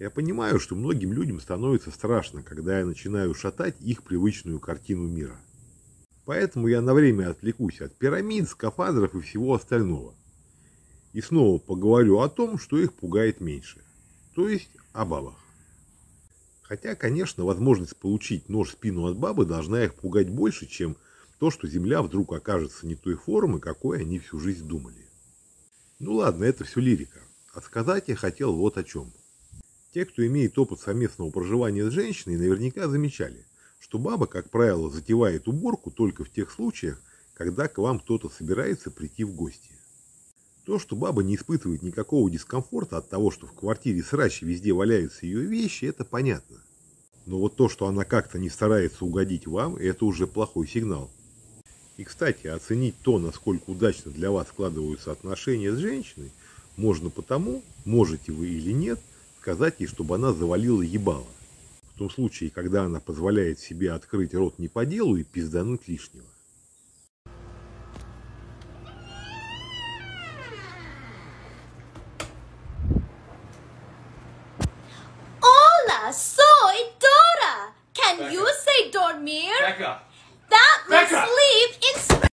Я понимаю, что многим людям становится страшно, когда я начинаю шатать их привычную картину мира. Поэтому я на время отвлекусь от пирамид, скафандров и всего остального. И снова поговорю о том, что их пугает меньше. То есть о бабах. Хотя, конечно, возможность получить нож в спину от бабы должна их пугать больше, чем то, что Земля вдруг окажется не той формы, какой они всю жизнь думали. Ну ладно, это все лирика. А сказать я хотел вот о чем. Те, кто имеет опыт совместного проживания с женщиной, наверняка замечали, что баба, как правило, затевает уборку только в тех случаях, когда к вам кто-то собирается прийти в гости. То, что баба не испытывает никакого дискомфорта от того, что в квартире срач везде валяются ее вещи, это понятно. Но вот то, что она как-то не старается угодить вам, это уже плохой сигнал. И, кстати, оценить то, насколько удачно для вас складываются отношения с женщиной, можно потому, можете вы или нет, сказать ей, чтобы она завалила ебало. В том случае, когда она позволяет себе открыть рот не по делу и пиздануть лишнего. Hola, soy Dora. Can you say dormir? Becca! That means Becca! sleep in